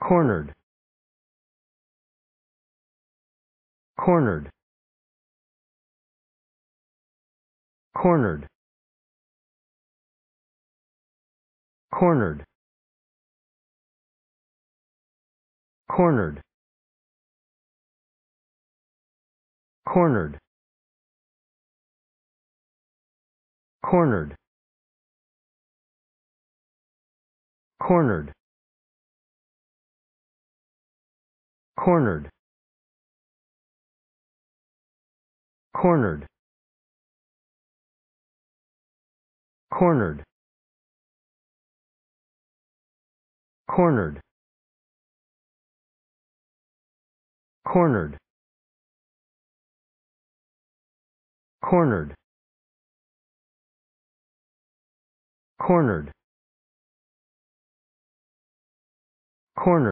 cornered cornered cornered cornered cornered cornered cornered cornered cornered cornered cornered cornered cornered cornered cornered cornered